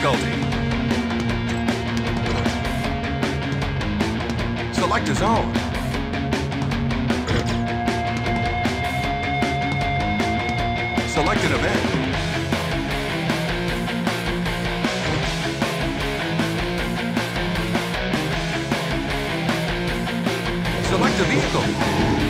difficulty. Select a zone. Select an event. Select a vehicle.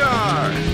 Supercharge!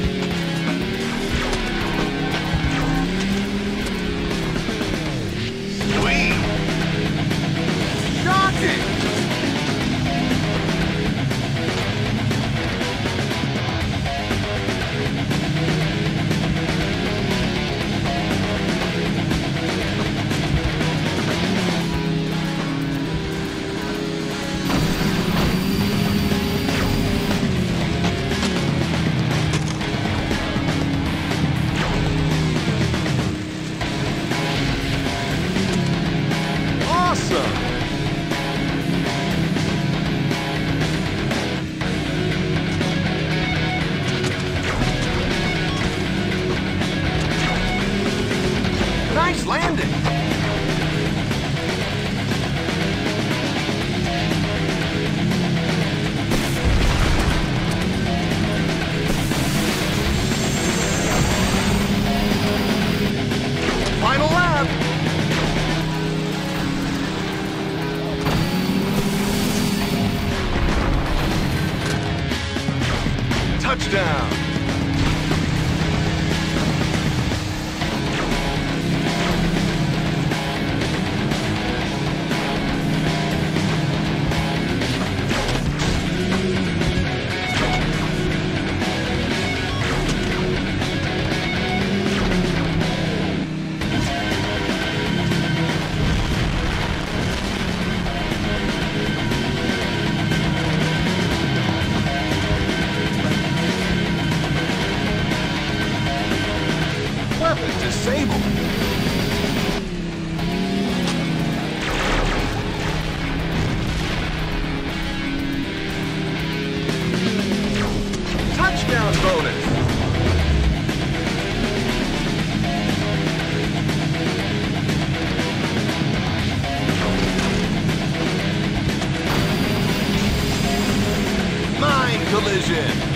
Collision.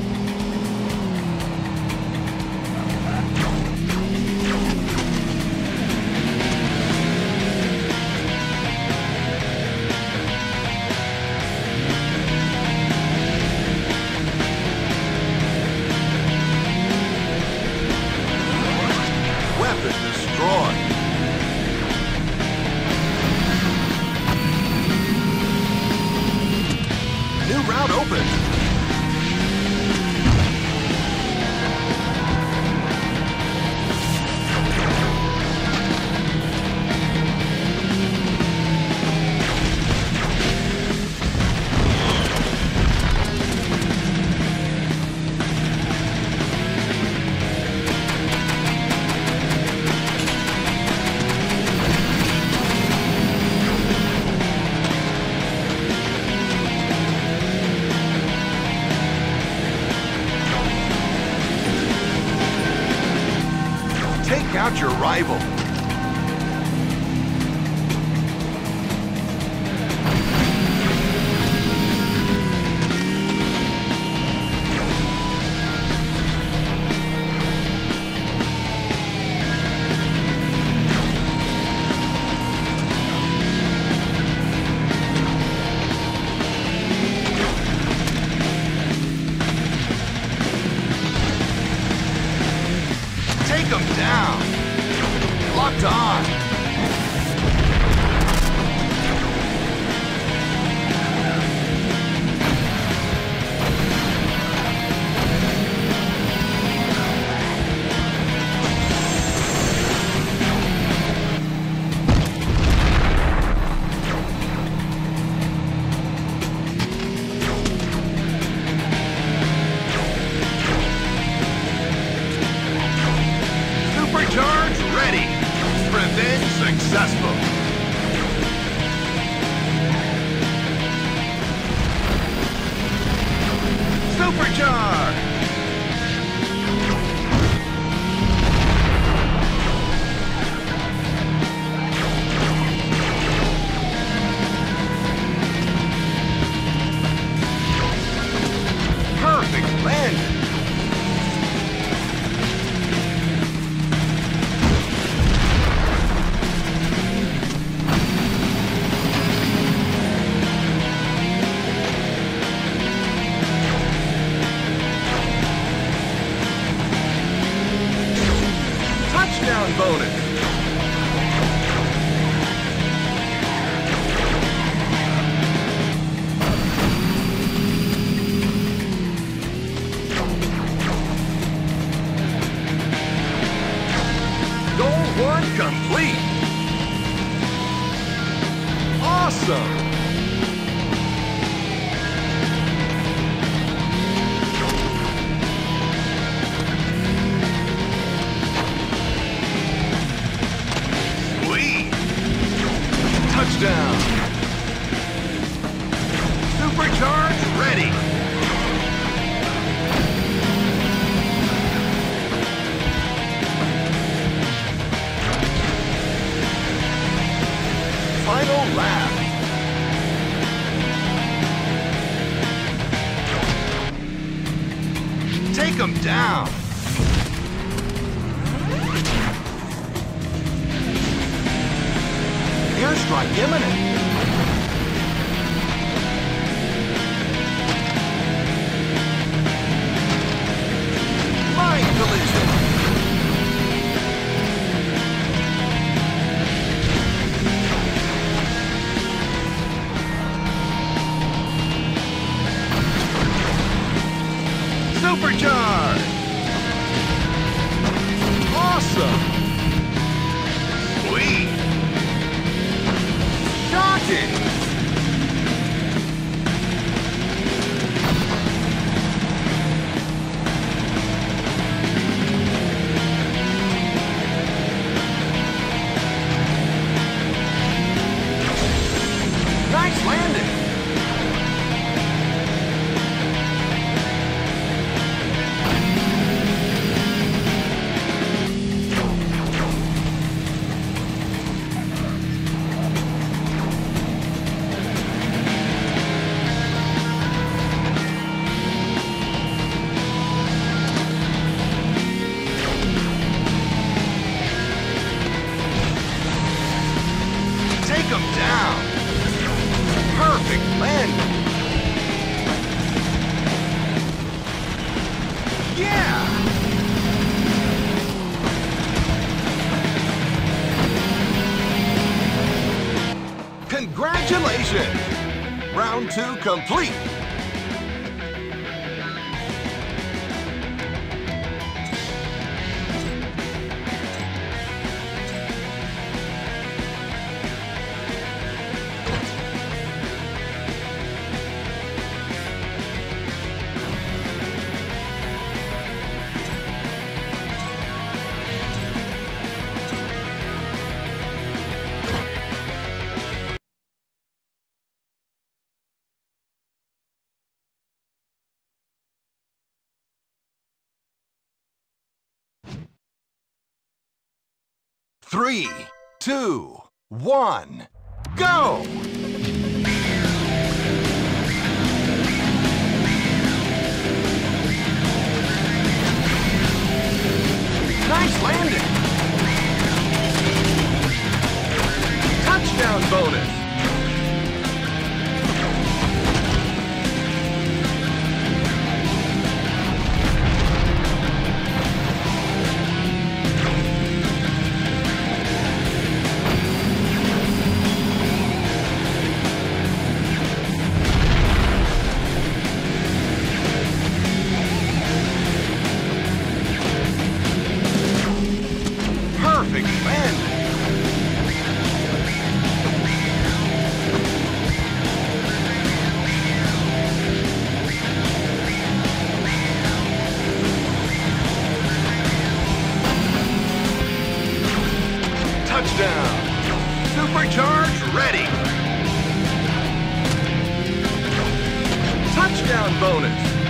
New route open. Supercharge awesome. Complete. Three, two, one, go! Nice landing! Touchdown bonus! Supercharged ready! Touchdown bonus!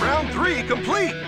Round three complete!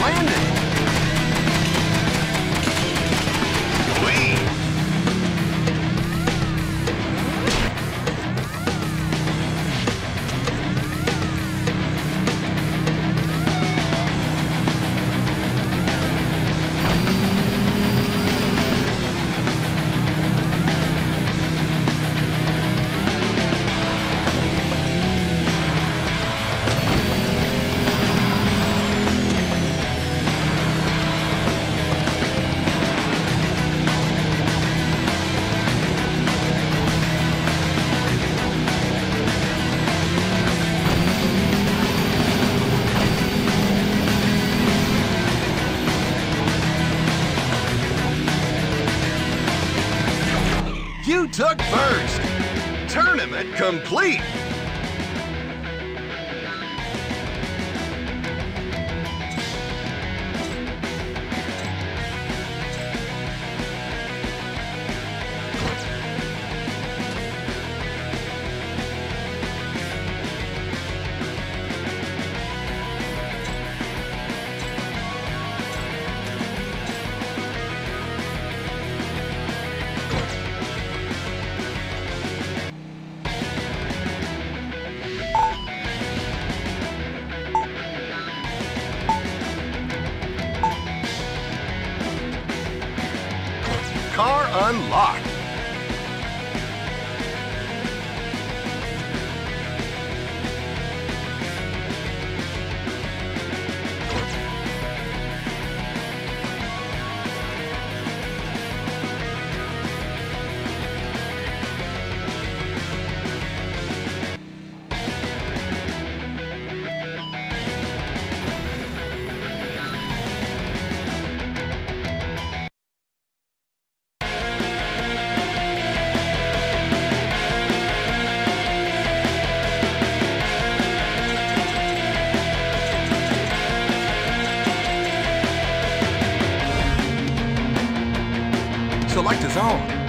landing. Took first. Tournament complete. Unlocked. A zone.